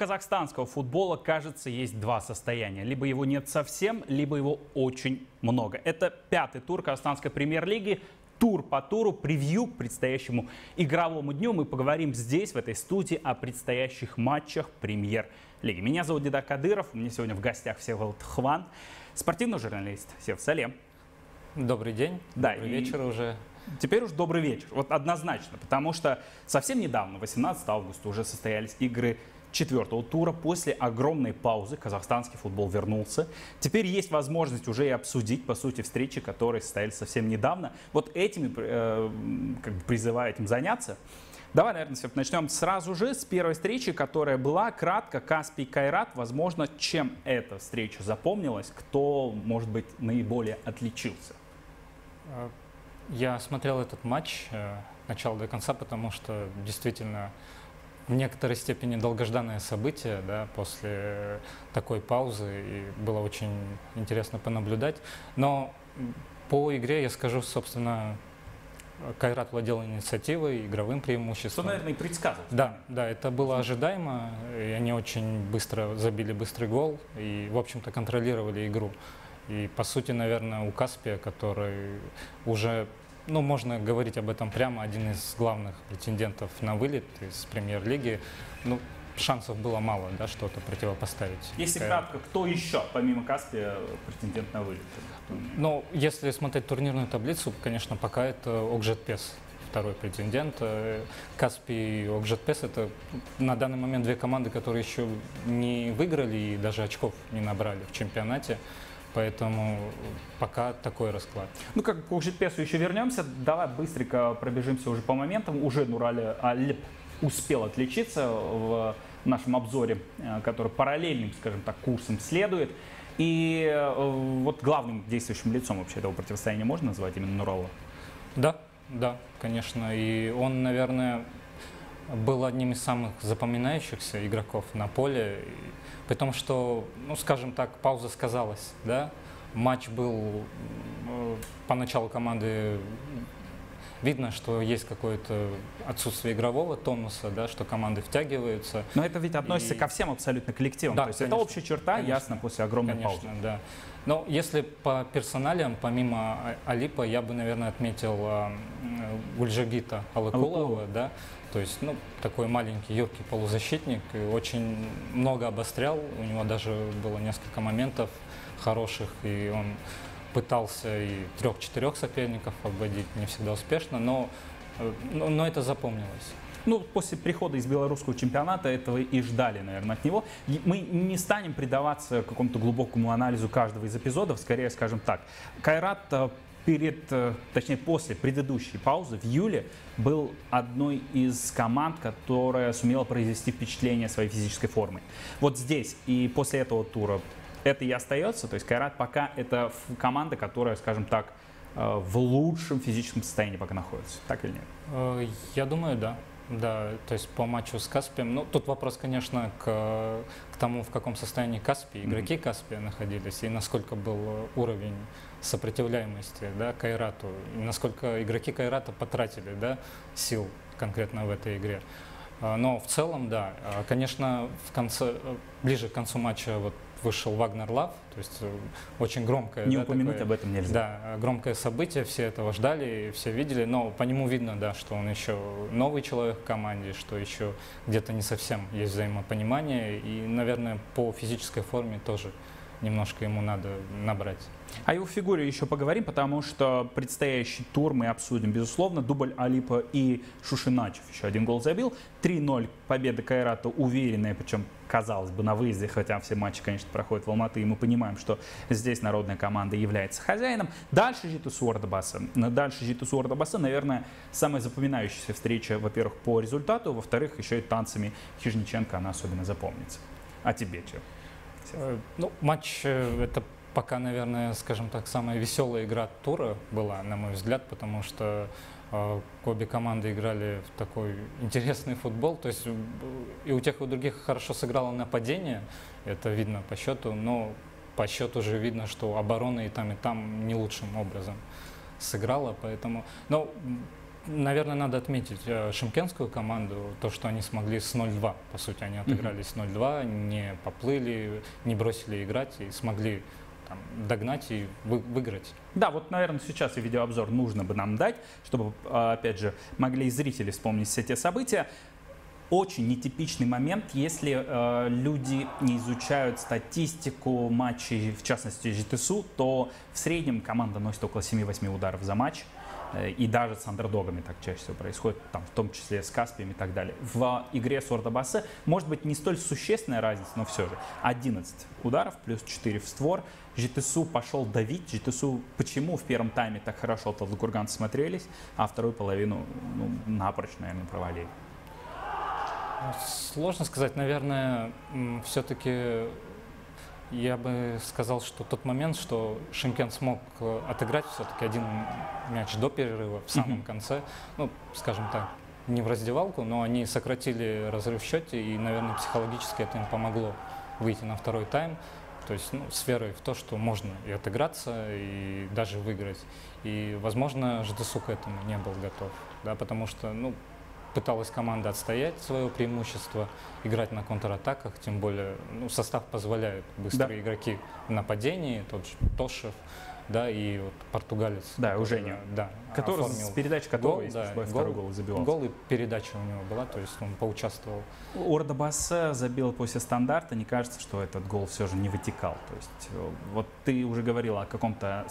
казахстанского футбола, кажется, есть два состояния. Либо его нет совсем, либо его очень много. Это пятый тур казахстанской премьер-лиги. Тур по туру, превью к предстоящему игровому дню. Мы поговорим здесь, в этой студии, о предстоящих матчах премьер-лиги. Меня зовут Дида Кадыров. У меня сегодня в гостях Всеволод Хван, спортивный журналист. Сев Салем. Добрый день. Да, Добрый и- вечер уже. Теперь уж добрый вечер. Вот однозначно, потому что совсем недавно, 18 августа, уже состоялись игры четвертого тура. После огромной паузы казахстанский футбол вернулся. Теперь есть возможность уже и обсудить, по сути, встречи, которые состоялись совсем недавно. Вот этими э, как бы призываю этим заняться. Давай, наверное, начнем сразу же с первой встречи, которая была кратко Каспий Кайрат. Возможно, чем эта встреча запомнилась, кто, может быть, наиболее отличился. Э, Я смотрел этот матч э, начала до конца, потому что действительно в некоторой степени долгожданное событие да, после такой паузы, и было очень интересно понаблюдать. Но по игре я скажу, собственно, Кайрат владел инициативой, игровым Что, преимуществом. наверное, и предсказывал. Да, да, это было ожидаемо, и они очень быстро забили быстрый гол и, в общем-то, контролировали игру. И, по сути, наверное, у Каспия, который уже, ну, можно говорить об этом прямо, один из главных претендентов на вылет из премьер-лиги, ну, шансов было мало, да, что-то противопоставить. Если кратко, кто еще, помимо Каспия, претендент на вылет? Ну, если смотреть турнирную таблицу, конечно, пока это Окжетпес, второй претендент. Э, Каспий и Окжетпес – это на данный момент две команды, которые еще не выиграли и даже очков не набрали в чемпионате. Поэтому пока такой расклад. Ну, как к Укжитпесу еще вернемся. Давай быстренько пробежимся уже по моментам. Уже Нурали Алип успел отличиться в нашем обзоре, э, который параллельным, скажем так, курсом следует. И э, вот главным действующим лицом вообще этого противостояния можно назвать именно Нурала? Да, да, конечно. И он, наверное, был одним из самых запоминающихся игроков на поле. При том, что, ну, скажем так, пауза сказалась, да. Матч был э, поначалу команды видно, что есть какое-то отсутствие игрового тонуса, да, что команды втягиваются. Но это ведь относится И- ко всем абсолютно коллективам. Да, То есть это конечно. общая черта, Конечно. ясно, после огромной Конечно, паузы. да. Но если по персоналиям, помимо А- Алипа, я бы, наверное, отметил а, Гульжагита Алыкулова, да, то есть, ну, такой маленький, юркий полузащитник, и очень много обострял, у него даже было несколько моментов хороших, и он пытался и трех-четырех соперников обводить, не всегда успешно, но, э, но, но это запомнилось. Ну, после прихода из белорусского чемпионата этого и ждали, наверное, от него. Мы не станем предаваться какому-то глубокому анализу каждого из эпизодов, скорее скажем так. Кайрат э, перед, э, точнее, после предыдущей паузы в июле был одной из команд, которая сумела произвести впечатление своей физической формой. Вот здесь и после этого тура это и остается. То есть Кайрат пока это команда, которая, скажем так, э, в лучшем физическом состоянии пока находится. Так или нет? Э, Я думаю, да. Да, то есть по матчу с Каспием. Ну, тут вопрос, конечно, к, к тому, в каком состоянии Каспий, игроки Каспия находились, и насколько был уровень сопротивляемости да, Кайрату, и насколько игроки Кайрата потратили да, сил конкретно в этой игре. А, Но в целом, да, А, конечно, в конце, ближе к концу матча вот вышел Вагнер Лав, то есть э, очень громкое. Не да, упомянуть такое- об этом нельзя. да, громкое событие, все этого ждали, все видели, но по нему видно, да, что он еще новый человек в команде, что еще где-то не совсем есть взаимопонимание, и, наверное, по физической форме тоже немножко ему надо набрать. О его фигуре еще поговорим, потому что предстоящий тур мы обсудим, безусловно. Дубль Алипа и Шушиначев еще один гол забил. 3-0 победа Кайрата уверенная, причем, казалось бы, на выезде, хотя все матчи, конечно, проходят в Алматы, и мы понимаем, что здесь народная команда является хозяином. Дальше Житус Уордабаса. Дальше Житус Уордабаса, наверное, самая запоминающаяся встреча, во-первых, по результату, во-вторых, еще и танцами Хижниченко она особенно запомнится. А тебе, Чев? Э, Ну, матч э, это пока, наверное, скажем так, самая веселая игра тура была, на мой взгляд, потому что э, обе команды играли в такой интересный футбол. То есть и у тех, и у других хорошо сыграло нападение, это видно по счету, но по счету уже видно, что оборона и там, и там не лучшим образом сыграла, поэтому... Но м, наверное, надо отметить э, шимкенскую команду, то, что они смогли с 0-2, по сути, они отыграли с 0-2, не поплыли, не бросили играть и смогли там, догнать и вы, выиграть. Да, вот, наверное, сейчас и видеообзор нужно бы нам дать, чтобы, а, опять же, могли и зрители вспомнить все те события. Очень нетипичный момент, если э, люди не изучают статистику матчей, в частности ЖТСУ, то в среднем команда носит около 7-8 ударов за матч. Э, и даже с андердогами так чаще всего происходит, там, в том числе с Каспием и так далее. В игре с Ордобассе может быть не столь существенная разница, но все же 11 ударов плюс 4 в створ. ЖТСУ пошел давить. ЖТСУ почему в первом тайме так хорошо Талдыкурганцы смотрелись, а вторую половину ну, напрочь, наверное, провалили? Сложно сказать. Наверное, все-таки я бы сказал, что тот момент, что Шимкен смог э, отыграть все-таки один мяч до перерыва в самом mm-hmm. конце, ну, скажем так, не в раздевалку, но они сократили разрыв в счете, и, наверное, психологически это им помогло выйти на второй тайм. То есть ну, с верой в то, что можно и отыграться, и даже выиграть. И, возможно, ЖДСУ к этому не был готов, да, потому что, ну, пыталась команда отстоять свое преимущество, играть на контратаках, тем более ну, состав позволяет быстрые да. игроки в нападении, тот же Тошев, да, и вот португалец. Да, Ужению. Да, который с передачи которого, гол, если да, гол, второй гол забивал. Гол и передача у него была, то есть он поучаствовал. Орда Бассе забил после стандарта, не кажется, что этот гол все же не вытекал. То есть э, вот ты уже говорил о каком-то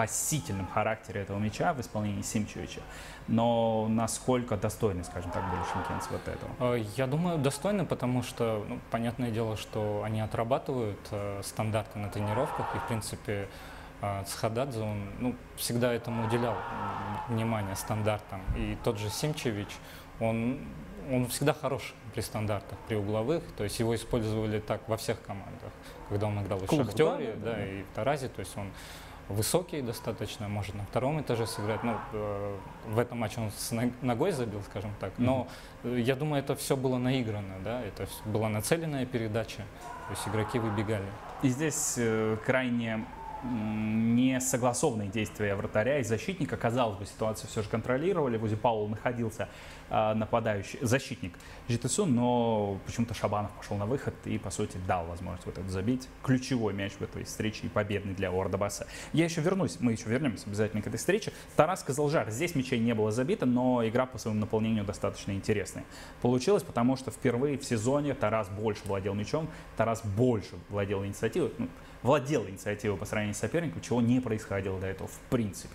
спасительном характере этого мяча в исполнении Симчевича. Но насколько достойны, скажем так, были шимкенцы вот этого? А, я думаю, достойны, потому что, ну, понятное дело, что они отрабатывают э, стандарты на тренировках, и, в принципе, э, Цхададзе, он ну, всегда этому уделял внимание стандартам. И тот же Симчевич, он, он всегда хорош при стандартах, при угловых, то есть его использовали так во всех командах, когда он играл в Шахтере, да, да, да, и в Таразе, то есть он высокий достаточно, может на втором этаже сыграть. Ну, э, в этом матче он с ногой забил, скажем так. Но mm-hmm. я думаю, это все было наиграно, да, это была нацеленная передача, то есть игроки выбегали. И здесь э, крайне несогласованные действия вратаря и защитника. Казалось бы, ситуацию все же контролировали. Возле Паула находился нападающий, защитник ЖТСУ, но почему-то Шабанов пошел на выход и, по сути, дал возможность вот это забить. Ключевой мяч в этой встрече и победный для Ордобаса. Я еще вернусь, мы еще вернемся обязательно к этой встрече. Тарас Казалжар. Здесь мячей не было забито, но игра по своему наполнению достаточно интересная. Получилось, потому что впервые в сезоне Тарас больше владел мячом, Тарас больше владел инициативой. Ну, владел инициативой по сравнению с соперником, чего не происходило до этого в принципе.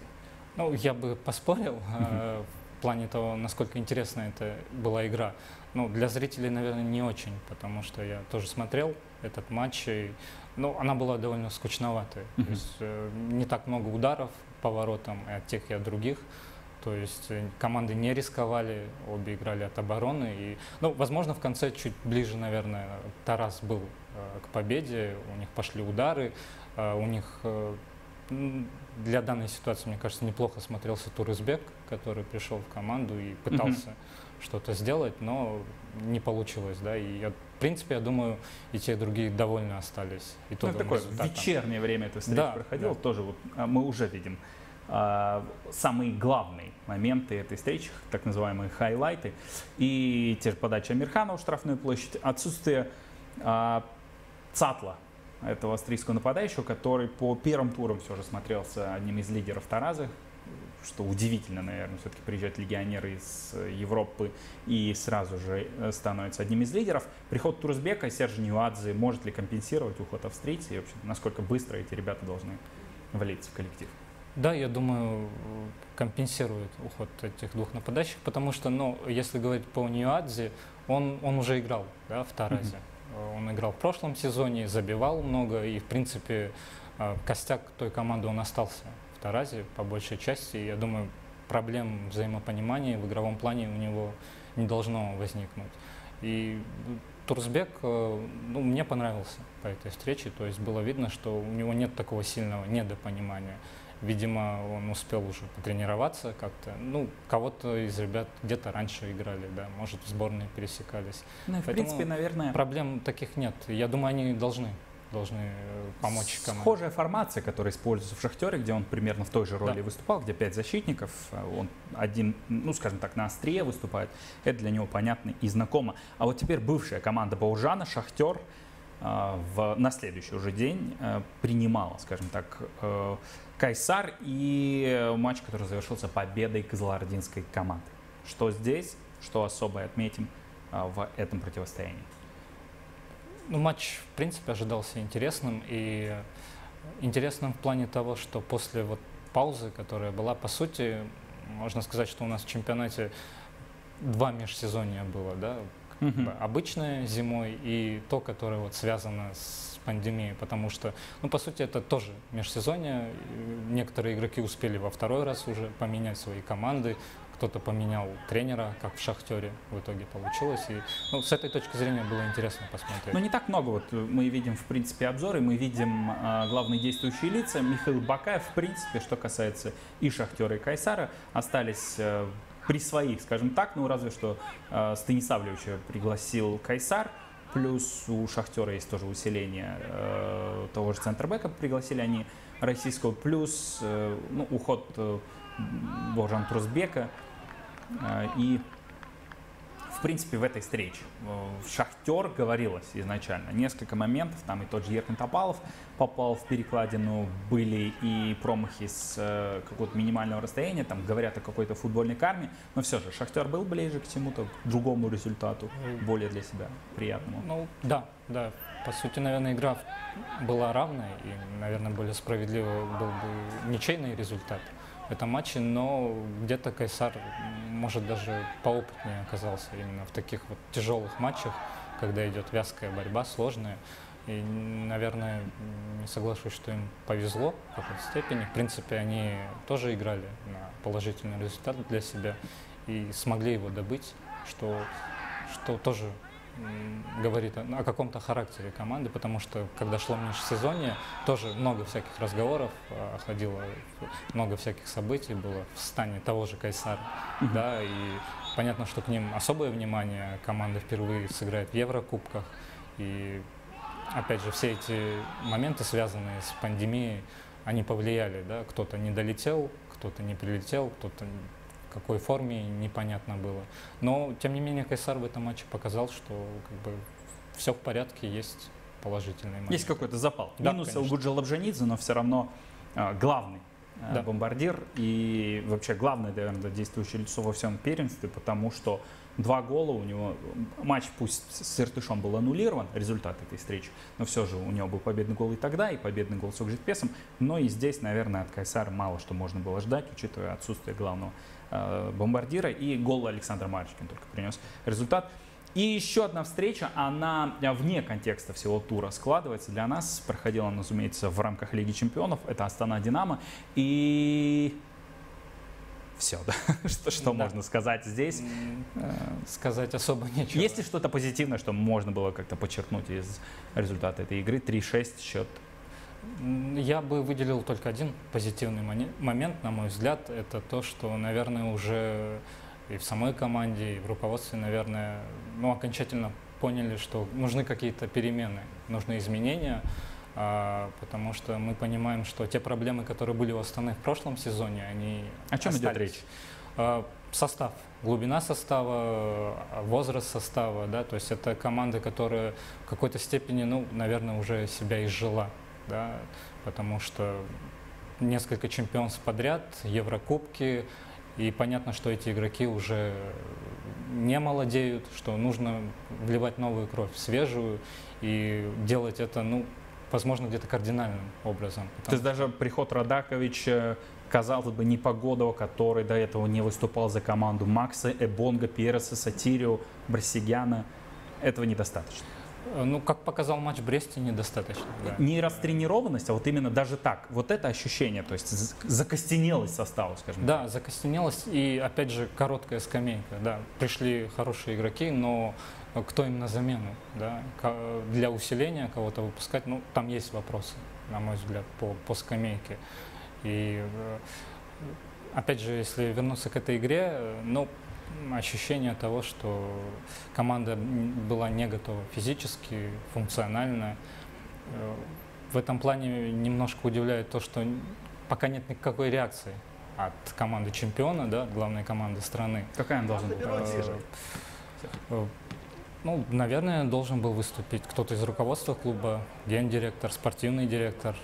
Ну, я бы поспорил э, плане того, насколько интересная это была игра. Ну, для зрителей, наверное, не очень, потому что я тоже смотрел этот матч, и, ну, она была довольно скучноватой. То есть э, не так много ударов по воротам и от тех, и от других. То есть э, команды не рисковали, обе играли от обороны. И, ну, возможно, в конце чуть ближе, наверное, Тарас был Э, к победе, у них пошли удары, э, у них э, для данной ситуации, мне кажется, неплохо смотрелся Турызбек, который пришел в команду и пытался mm-hmm. что-то сделать, но не получилось, да, и я, в принципе, я думаю, и те, и другие довольны остались. И ну, такое результатом. вечернее время этой встречи да, проходило, да. тоже вот а, мы уже видим а, самые главные моменты этой встречи, так называемые хайлайты, и те же подачи Амирхана в штрафную площадь, отсутствие а, Цатла, этого австрийского нападающего, который по первым турам все же смотрелся одним из лидеров Таразы, что удивительно, наверное, все-таки приезжают легионеры из Европы и сразу же э, становятся одним из лидеров. Приход Турсбека, Сержа Ньюадзе может ли компенсировать уход австрийца и вообще насколько быстро эти ребята должны влиться в коллектив? Да, я думаю, компенсирует уход этих двух нападающих, потому что, ну, если говорить по Ньюадзе, он, он уже играл да, в Таразе. Mm-hmm. Он играл в прошлом сезоне, забивал много, и, в принципе, э, костяк той команды он остался в Таразе по большей части. Я думаю, проблем взаимопонимания в игровом плане у него не должно возникнуть. И Турсбек, э, ну, мне понравился по этой встрече, то есть было видно, что у него нет такого сильного недопонимания. Видимо, он успел уже потренироваться как-то. Ну, кого-то из ребят где-то раньше играли, да, может, в сборной пересекались. Ну, в Поэтому принципе, наверное... Проблем таких нет. Я думаю, они должны должны э, помочь команде. Схожая формация, которая используется в «Шахтере», где он примерно в той же роли Да. выступал, где пять защитников, а он один, ну, скажем так, на острие выступает, это для него понятно и знакомо. А вот теперь бывшая команда Баужана, «Шахтер», в, на следующий уже день э, принимала, скажем так, э, Кайсар и матч, который завершился победой Кызылординской команды. Что здесь, что особое отметим а, в этом противостоянии? Ну, матч, в принципе, ожидался интересным. И интересным в плане того, что после вот паузы, которая была, по сути, можно сказать, что у нас в чемпионате два межсезонья было, да, как бы обычное зимой и то, которое вот связано с пандемией, потому что, ну, по сути, это тоже межсезонье. Некоторые игроки успели во второй раз уже поменять свои команды, кто-то поменял тренера, как в «Шахтере» в итоге получилось. И ну, с этой точки зрения было интересно посмотреть. Но не так много. Вот э, мы видим, в принципе, обзоры, мы видим а, главные действующие лица. Михаил Бакаев, в принципе, что касается и Шахтера, и Кайсара, остались э, при своих, скажем так. Ну, разве что э, Станиславлевича пригласил Кайсар. Плюс у Шахтера есть тоже усиление э, того же центрбека, пригласили они российского. Плюс э, ну, уход э, Божан Трусбека. Э, и в принципе, в этой встрече. Э, Шахтер говорилось изначально. Несколько моментов, там и тот же Еркин Топалов попал в перекладину, были и промахи с э, какого-то минимального расстояния, там говорят о какой-то футбольной карме, но все же Шахтер был ближе к чему-то, к другому результату, более для себя приятному. Ну, да, да. По сути, наверное, игра была равная, и, наверное, более справедливо был бы ничейный результат этом матче, но где-то Кайсар, может, даже поопытнее оказался именно в таких вот тяжелых матчах, когда идет вязкая борьба, сложная. И, наверное, не соглашусь, что им повезло в какой-то степени. В принципе, они тоже играли на положительный результат для себя и смогли его добыть, что, что тоже говорит о, каком-то характере команды, потому что когда шло межсезонье, тоже много всяких разговоров а, ходило, много всяких событий было в стане того же Кайсара, да, и понятно, что к ним особое внимание, команда впервые сыграет в Еврокубках, и опять же все эти моменты, связанные с пандемией, они повлияли, да, кто-то не долетел, кто-то не прилетел, кто-то какой форме непонятно было. Но, тем не менее, Кайсар в этом матче показал, что как бы все в порядке, есть положительные моменты. Есть какой-то запал. Да, Минусы у конечно. Гуджа Лабжанидзе, но все равно а, главный а, Да. бомбардир и вообще главное, наверное, действующее лицо во всем первенстве, потому что два гола у него, матч пусть с Иртышом был аннулирован, результат этой встречи, но все же у него был победный гол и тогда, и победный гол с Окжитпесом, но и здесь, наверное, от Кайсара мало что можно было ждать, учитывая отсутствие главного э, бомбардира, и гол Александр Марчикин только принес результат. И еще одна встреча, она э, вне контекста всего тура складывается для нас. Проходила она, разумеется, в рамках Лиги Чемпионов. Это Астана Динамо. И все, да? что, что Да. можно сказать здесь? Э, Сказать особо нечего. Есть ли что-то позитивное, что можно было как-то подчеркнуть из результата этой игры? 3-6 счет. Я бы выделил только один позитивный момент, на мой взгляд, это то, что, наверное, уже и в самой команде, и в руководстве, наверное, ну, окончательно поняли, что нужны какие-то перемены, нужны изменения, а, потому что мы понимаем, что те проблемы, которые были у Астаны в прошлом сезоне, они О чем идет остались. речь? А, Состав, глубина состава, возраст состава, да, то есть это команда, которая в какой-то степени, ну, наверное, уже себя изжила, да, потому что несколько чемпионств подряд, Еврокубки, и понятно, что эти игроки уже не молодеют, что нужно вливать новую кровь, свежую, и делать это, ну, возможно, где-то кардинальным образом. То есть даже приход Радаковича, казалось бы, Непогодова, который до этого не выступал за команду Макса, Эбонга, Переса, Сатирио, Барсигяна, этого недостаточно. Э, Ну, как показал матч в Бресте, недостаточно. да. Не растренированность, а вот именно даже так. Вот это ощущение, то есть закостенелость состава, скажем так. Да, закостенелость и, опять же, короткая скамейка. Да, пришли хорошие игроки, но кто им на замену? Да? Для усиления кого-то выпускать, ну, там есть вопросы, на мой взгляд, по, по скамейке. И, э, опять же, если вернуться к этой игре, э, ну, ощущение того, что команда была не готова физически, функционально. в этом плане немножко удивляет то, что пока нет никакой реакции от команды чемпиона, да, главной команды страны. Какая она должна быть? Ну, наверное, должен был выступить кто-то из руководства клуба, гендиректор, спортивный директор,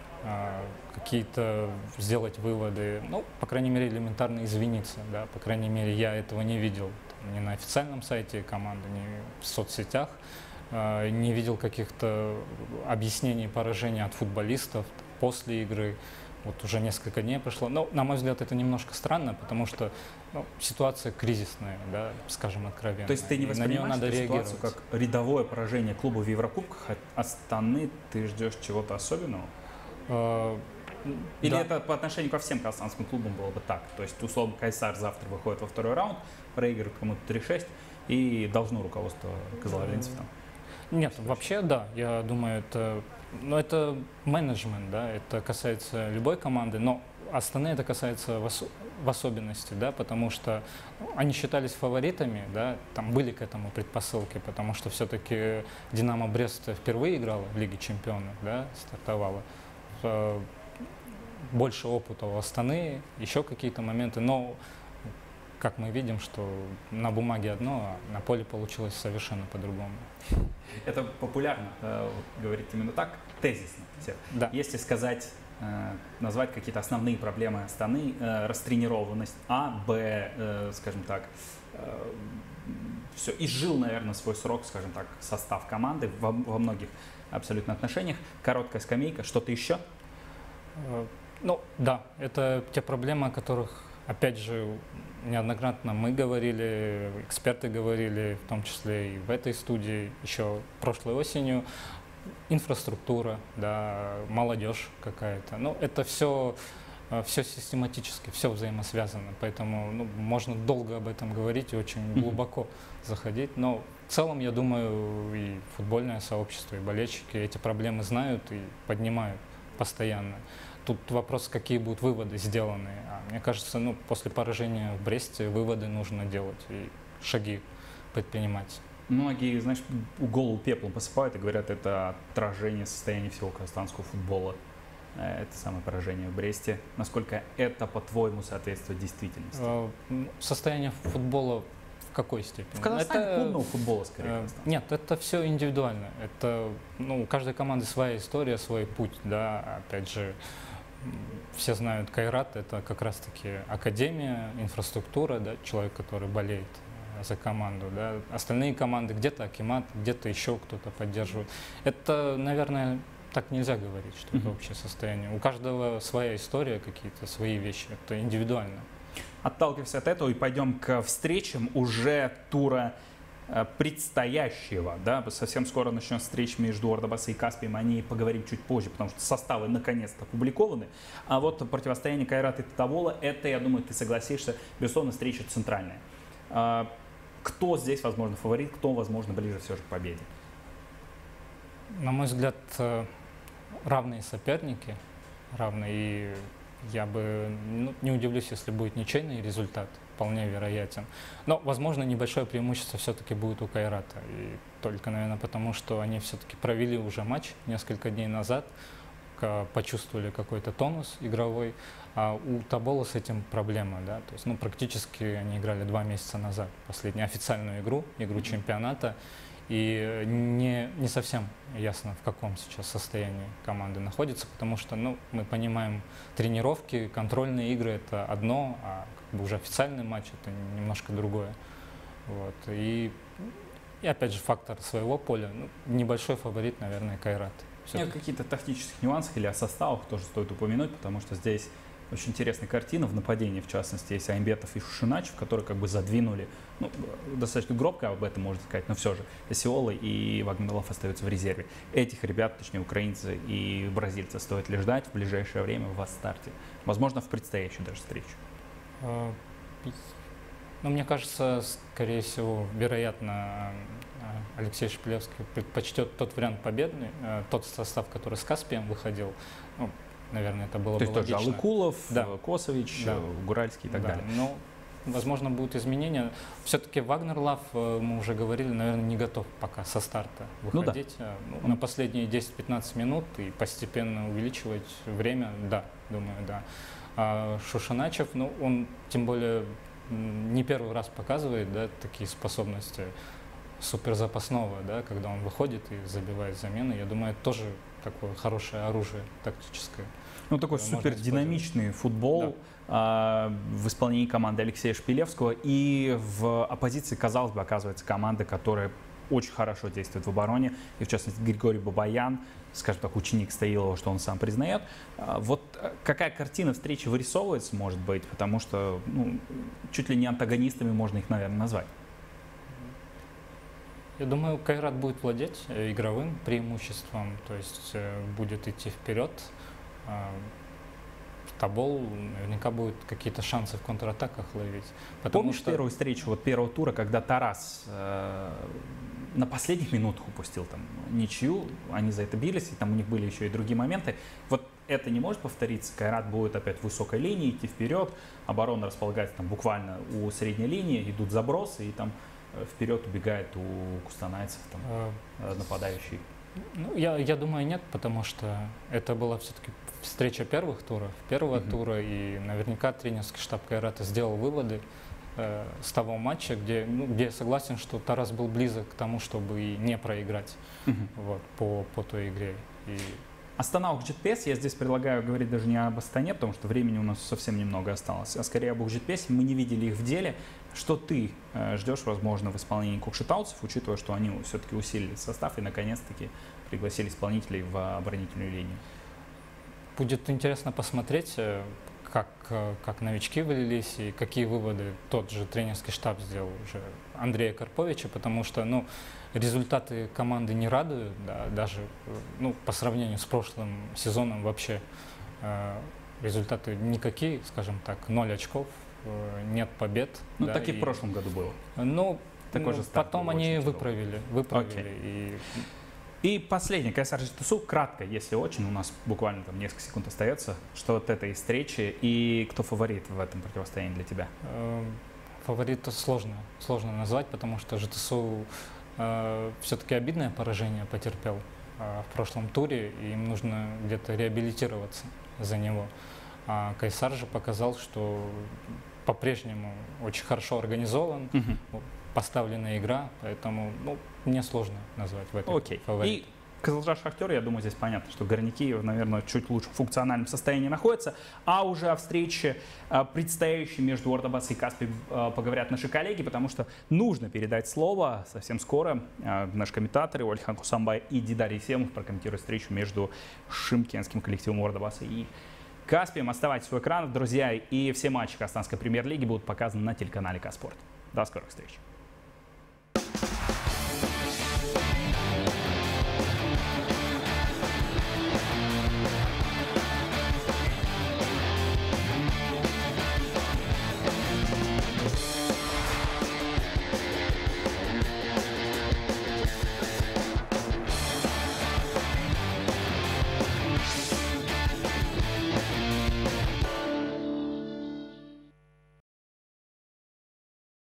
какие-то сделать выводы, ну, по крайней мере, элементарно извиниться, да, по крайней мере, я этого не видел ни на официальном сайте команды, ни в соцсетях, а, не видел каких-то объяснений поражения от футболистов после игры, вот уже несколько дней прошло. Но, на мой взгляд, это немножко странно, потому что ну, ситуация кризисная, да, скажем откровенно. То есть ты не воспринимаешь надо эту ситуацию как рядовое поражение клуба в Еврокубках? От Астаны ты ждешь чего-то особенного? А, Или да. это по отношению ко всем казахстанским клубам было бы так? То есть, условно, Кайсар завтра выходит во второй раунд, проигрывает кому-то 3-6, и должно руководство козловлинцев там? Нет, вообще да. Я думаю, это но это менеджмент, да, это касается любой команды, но Астаны это касается в, ос в особенности, да, потому что они считались фаворитами, да, там были к этому предпосылки, потому что все-таки Динамо Брест впервые играла в Лиге Чемпионов, да, стартовала. Больше опыта у Астаны, еще какие-то моменты, но как мы видим, что на бумаге одно, а на поле получилось совершенно по-другому. Это популярно э, говорить именно так, тезисно. Да. Если сказать, э, назвать какие-то основные проблемы Астаны, э, растренированность А, Б, э, скажем так, э, все, изжил, наверное, свой срок, скажем так, состав команды во, во многих абсолютно отношениях. Короткая скамейка, что-то еще? Э, ну, да, это те проблемы, о которых, опять же, неоднократно мы говорили, эксперты говорили, в том числе и в этой студии еще прошлой осенью, инфраструктура, да, молодежь какая-то. Ну, это все, э, все систематически, все взаимосвязано, поэтому ну, можно долго об этом говорить и очень глубоко заходить, но в целом, я думаю, и футбольное сообщество, и болельщики эти проблемы знают и поднимают постоянно. Тут вопрос, какие будут выводы сделаны. А мне кажется, ну, после поражения в Бресте выводы нужно делать и шаги предпринимать. Многие, знаешь, голову пеплом посыпают и говорят, это отражение состояния всего казахстанского футбола. Э, это самое поражение в Бресте. Насколько это, по-твоему, соответствует действительности? Э, состояние футбола в какой степени? В Казахстане это, клубного футбола, скорее. Э, нет, это все индивидуально. Это, ну, у каждой команды своя история, свой путь, да, опять же, все знают Кайрат, это как раз-таки академия, инфраструктура, да, человек, который болеет за команду. Да. Остальные команды где-то Акимат, где-то еще кто-то поддерживает. Это, наверное, так нельзя говорить, что это общее состояние. У каждого своя история, какие-то свои вещи. Это индивидуально. Отталкиваясь от этого и пойдем к встречам уже тура Э, предстоящего, да, совсем скоро начнется встреча между Ордобасой и Каспием, о ней поговорим чуть позже, потому что составы наконец-то опубликованы. А вот противостояние Кайрата и Татавола, это, я думаю, ты согласишься, безусловно, встреча центральная. А, кто здесь, возможно, фаворит, кто, возможно, ближе все же к победе? На мой взгляд, э, равные соперники, равные, и я бы ну, не удивлюсь, если будет ничейный результат вполне вероятен. Но, возможно, небольшое преимущество все-таки будет у Кайрата. И только, наверное, потому, что они все-таки провели уже матч несколько дней назад, почувствовали какой-то тонус игровой, а у Табола с этим проблема, да, то есть, ну, практически они играли два месяца назад последнюю официальную игру, игру чемпионата, и не, не совсем ясно, в каком сейчас состоянии команды находится, потому что, ну, мы понимаем, тренировки, контрольные игры – это одно, а как бы уже официальный матч – это немножко другое. Вот. И, и опять же, фактор своего поля. Ну, небольшой фаворит, наверное, Кайрат. Нет, какие-то тактических нюансах или о составах тоже стоит упомянуть, потому что здесь очень интересная картина в нападении, в частности, есть Аймбетов и Шушиначев, которые как бы задвинули, ну, достаточно гробко об этом можно сказать, но все же, Сиолы и Вагнелов остаются в резерве. Этих ребят, точнее, украинцы и бразильцы стоит ли ждать в ближайшее время в старте, возможно, в предстоящую даже встречу. А, ну, мне кажется, скорее всего, вероятно, Алексей Шпилевский предпочтет тот вариант победный, э, тот состав, который с Каспием выходил. Ну, наверное, это было То бы есть логично. тот же Алыкулов, да. Косович, да. Гуральский и так да. далее. Ну, возможно, будут изменения. Все-таки Вагнер Лав, э, мы уже говорили, наверное, не готов пока со старта выходить. Ну, да. ну, на последние 10-15 минут и постепенно увеличивать время, да, думаю, да. А Шушаначев, ну, он тем более не первый раз показывает, да, такие способности суперзапасного, да, когда он выходит и забивает замены. Я думаю, это тоже такое хорошее оружие тактическое. Ну, такой супер динамичный футбол да. а, в исполнении команды Алексея Шпилевского. И в оппозиции, казалось бы, оказывается команда, которая очень хорошо действует в обороне. И, в частности, Григорий Бабаян, скажем так, ученик Стоилова, что он сам признает. А, вот э, какая картина встречи вырисовывается, может быть, потому что ну, чуть ли не антагонистами можно их, наверное, назвать. Я думаю, Кайрат будет владеть э, игровым преимуществом, то есть э, будет идти вперед. А, Табол наверняка будет какие-то шансы в контратаках ловить. Потому Помнишь что... первую встречу вот первого тура, когда Тарас э, на последних минутах упустил там ничью, они за это бились, и там у них были еще и другие моменты. Вот это не может повториться. Кайрат будет опять в высокой линии, идти вперед, оборона располагается там буквально у средней линии, идут забросы, и там вперед убегает у кустанайцев там, а... Э, нападающий. Ну, я, я думаю, нет, потому что это была все-таки встреча первых туров, первого mm-hmm. тура, и наверняка тренерский штаб Кайрата сделал выводы э, с того матча, где, ну, где я согласен, что Тарас был близок к тому, чтобы и не проиграть mm-hmm. вот, по, по той игре. И... Астана Укжитпес, я здесь предлагаю говорить даже не об Астане, потому что времени у нас совсем немного осталось, а скорее об Укжитпесе. Мы не видели их в деле. Что ты э, ждешь, возможно, в исполнении кукшетауцев, учитывая, что они все-таки усилили состав и наконец-таки пригласили исполнителей в оборонительную линию? Будет интересно посмотреть, э, как, э, как новички вылились и какие выводы тот же тренерский штаб сделал уже Андрея Карповича, потому что ну, результаты команды не радуют, да, даже ну, по сравнению с прошлым сезоном вообще э, результаты никакие, скажем так, ноль очков, э, нет побед. Ну, да, так и, и в прошлом году было. Ну, Такой ну, же потом они выправили, выправили. Okay. И и последний, КСР ЖТСУ, кратко, если очень, у нас буквально там несколько секунд остается, что от этой встречи и кто фаворит в этом противостоянии для тебя? Эм, фаворит сложно, сложно назвать, потому что ЖТСУ э, все-таки обидное поражение потерпел э, в прошлом туре, и им нужно где-то реабилитироваться за него. А Кайсар же показал, что по-прежнему очень хорошо организован, угу. поставленная игра, поэтому ну, мне сложно назвать в этом Окей. фаворит. И Казалжар Шахтер, я думаю, здесь понятно, что горняки, наверное, чуть лучше в функциональном состоянии находятся. А уже о встрече а, предстоящей между Ордобас и Каспи а, поговорят наши коллеги, потому что нужно передать слово совсем скоро. А, наши комментаторы Ольхан Хусамбай и Дидар Есемов прокомментируют встречу между шимкенским коллективом Ордобаса и Каспием. Оставайтесь у экранов, друзья, и все матчи Казахстанской премьер-лиги будут показаны на телеканале Каспорт. До скорых встреч.